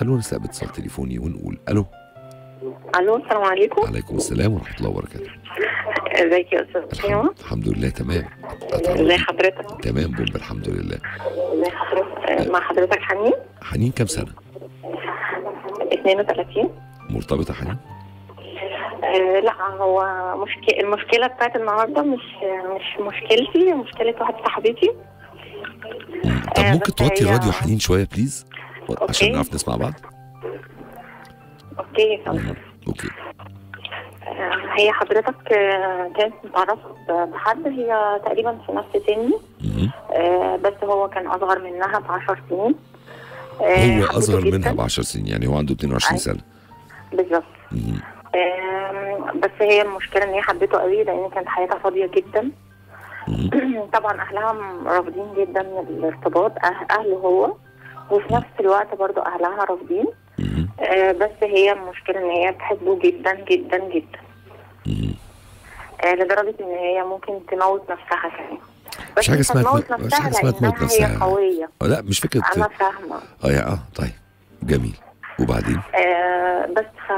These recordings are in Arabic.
خلونا نستقبل اتصال تليفوني ونقول ألو. ألو السلام عليكم. عليكم السلام ورحمة الله وبركاته. إزيك يا أستاذ الحمد, لله تمام. إزي حضرتك؟ تمام بومب الحمد لله. إزي حضرتك؟ مع حضرتك حنين؟ حنين كام سنة؟ 32 مرتبطة حنين؟ آه لا هو مشكلة المشكلة بتاعت النهاردة مش مش مشكلتي مشكلة واحدة صاحبتي. طب آه، ممكن توطي الراديو حنين شوية please عشان okay. نعرف نسمع بعض okay. مم. okay آه، هي حضرتك آه، كانت متعرفة بحد هي تقريبا في نفس سني. آه، بس هو كان أصغر منها ب 10 سنين هو أصغر. منها ب 10 سنين يعني هو عنده 22 أيوة. سنة بالظبط بس هي المشكلة إن هي حبته قوي لأن كانت حياتها فاضية جدا. طبعا أهلها رافضين جدا الارتباط أهله هو وفي نفس الوقت برضو أهلها رافضين. آه، بس هي المشكلة إن هي بتحبه جدا جدا جدا. آه، لدرجة إن هي ممكن تموت نفسها كمان. مش حاجة مش اسمها تموت- مش نفسها حاجة اسمها تموت نفسها. هي قوية. آه، لا مش فكرة أنا فاهمة. آه يا آه طيب. جميل. وبعدين؟ آه، بس ف...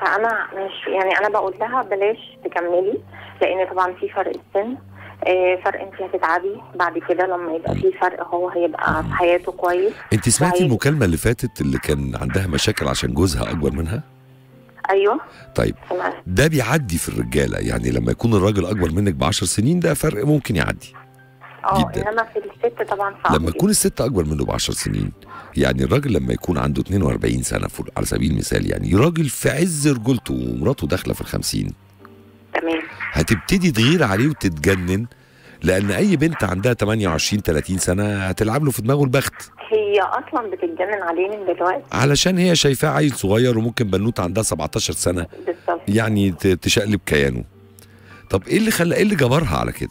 فأنا مش يعني أنا بقول لها بلاش تكملي لأن طبعا في فرق السن. فرق انت هتتعبي. بعد كده لما يبقى في فرق هو هيبقى في حياته كويس. انت سمعتي. المكالمة اللي فاتت اللي كان عندها مشاكل عشان جوزها أكبر منها؟ أيوه. طيب سمعت. ده بيعدي في الرجالة. يعني لما يكون الراجل أكبر منك ب 10 سنين ده فرق ممكن يعدي آه. إنما في الست طبعا صعب لما تكون الست أكبر منه ب 10 سنين يعني الراجل لما يكون عنده 42 سنة على سبيل المثال يعني راجل في عز رجولته ومراته داخلة في الخمسين تمام هتبتدي تغير عليه وتتجنن لأن أي بنت عندها 28 30 سنة هتلعب له في دماغه البخت. هي أصلا بتتجنن عليه من دلوقتي. علشان هي شايفاه عيل صغير وممكن بنوتة عندها 17 سنة بالظبط. يعني تشقلب كيانه. طب إيه اللي خلى إيه اللي جبرها على كده؟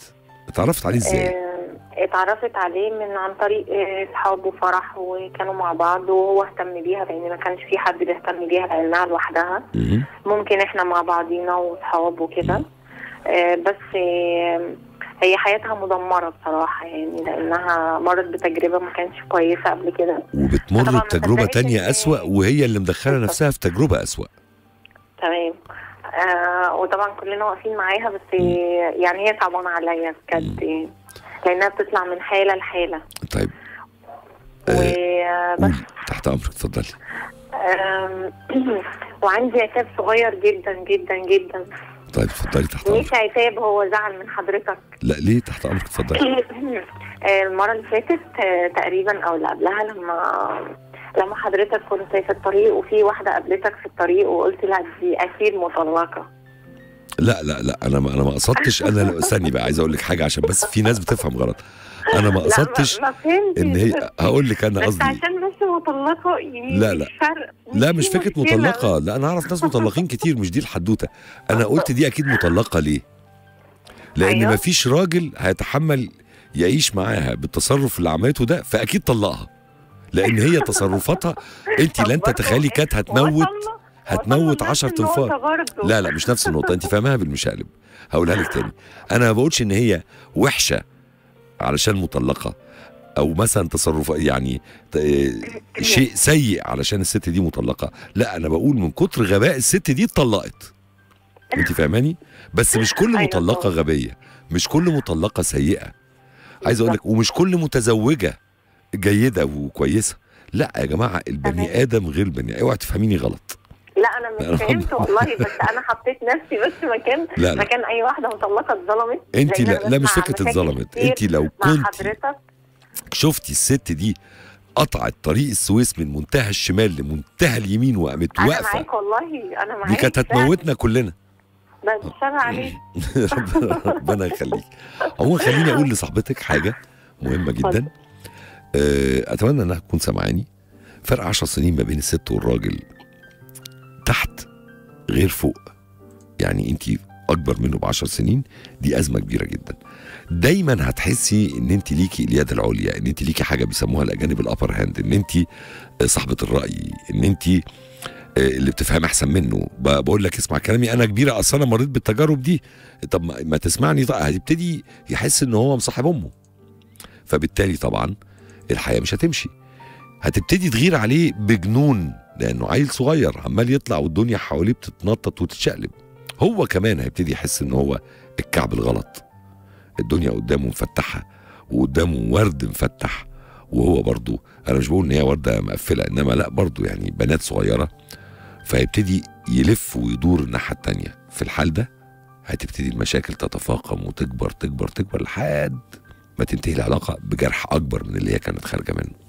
اتعرفت عليه إزاي؟ آه، اتعرفت عليه من عن طريق آه، اصحاب وفرح وكانوا مع بعض وهو اهتم بيها لأن ما كانش في حد بيهتم بيها لأنها لوحدها. ممكن إحنا مع بعضينا وأصحاب وكده. بس آه، هي حياتها مدمرة بصراحة يعني لأنها مرت بتجربة ما كانتش كويسة قبل كده. وبتمر بتجربة تانية أسوأ وهي اللي مدخلة. نفسها في تجربة أسوأ. تمام. آه وطبعا كلنا واقفين معاها بس آه، يعني هي صعبانة عليا بجد آه، لأنها بتطلع من حالة لحالة. طيب. آه، قولي تحت أمرك اتفضلي. آم، وعندي عتاب صغير جدا جدا جدا. طيب اتفضلي تحت مش امرك عتاب هو زعل من حضرتك. لا ليه تحت أمرك؟ اتفضلي. المرة اللي فاتت آه، تقريبا أو اللي قبلها لما لما حضرتك كنت في الطريق وفي واحدة قابلتك في الطريق وقلت لا دي أكيد مطلقة. لا لا لا أنا ما أنا ما قصدتش أنا استني بقى عايز أقول لك حاجة عشان بس في ناس بتفهم غلط. أنا ما قصدتش إن هي هقول لك أنا بس قصدي عشان بس مطلقة يعني لا، لا. لا مش فكرة. مطلقة. لا أنا أعرف ناس مطلقين كتير مش دي الحدوتة. أنا قلت دي أكيد مطلقة ليه؟ لأن أيوة. مفيش راجل هيتحمل يعيش معاها بالتصرف اللي عملته ده فأكيد طلقها. لأن هي تصرفاتها أنت لن تتخيلي كانت هتموت هتموت وصلنا 10 لنفس النقطة تنفار برضه. لا لا مش نفس النقطة. أنت فاهمها بالمشقلب. هقولها لك تاني. أنا ما بقولش إن هي وحشة علشان مطلقة. أو مثلا تصرف يعني شيء سيء علشان الست دي مطلقة. لا أنا بقول من كتر غباء الست دي اتطلقت. أنت فاهماني؟ بس مش كل أيوة مطلقة طبعا. غبية. مش كل مطلقة سيئة. عايز أقول لك ومش كل متزوجة جيدة وكويسة. لا يا جماعة البني. آدم غير بني اوعي تفهميني غلط. لا أنا مش فهمت والله بس أنا حطيت نفسي بس مكان لا لا. مكان أي واحدة مطلقة اتظلمت. أنت لا لا مش فكرة اتظلمت. أنت لو مع كنت حضرتك. شفتي الست دي قطعت طريق السويس من منتهى الشمال لمنتهى اليمين وقامت أنا واقفة؟ معاك والله أنا معاك دي كانت. هتموتنا كلنا. بس عليك. ربنا يخليك. عموما خليني أقول لصاحبتك حاجة مهمة جدا. آه، أتمنى إنها تكون سامعاني. فرق 10 سنين ما بين الست والراجل تحت غير فوق. يعني انت أكبر منه ب 10 سنين دي أزمة كبيرة جدا. دايما هتحسي إن أنت ليكي اليد العليا إن أنت ليكي حاجة بيسموها الأجانب ال upper hand إن أنت صاحبة الرأي إن أنت اللي بتفهم أحسن منه. بقول لك اسمع كلامي أنا كبيرة أصل أنا مريت بالتجارب دي. طب ما- ما تسمعني طيب هيبتدي يحس إن هو مصاحب أمه. فبالتالي طبعا الحياة مش هتمشي. هتبتدي تغير عليه بجنون لأنه عيل صغير عمال يطلع والدنيا حواليه بتتنطط وتتشقلب. هو كمان هيبتدي يحس إن هو الكعب الغلط. الدنيا قدامه مفتحة وقدامه ورد مفتح وهو برضو أنا مش بقول إن هي وردة مقفلة إنما لأ برضو يعني بنات صغيرة فيبتدي يلف ويدور الناحية التانية. في الحال ده هتبتدي المشاكل تتفاقم وتكبر تكبر تكبر لحد ما تنتهي العلاقة بجرح أكبر من اللي هي كانت خارجة منه.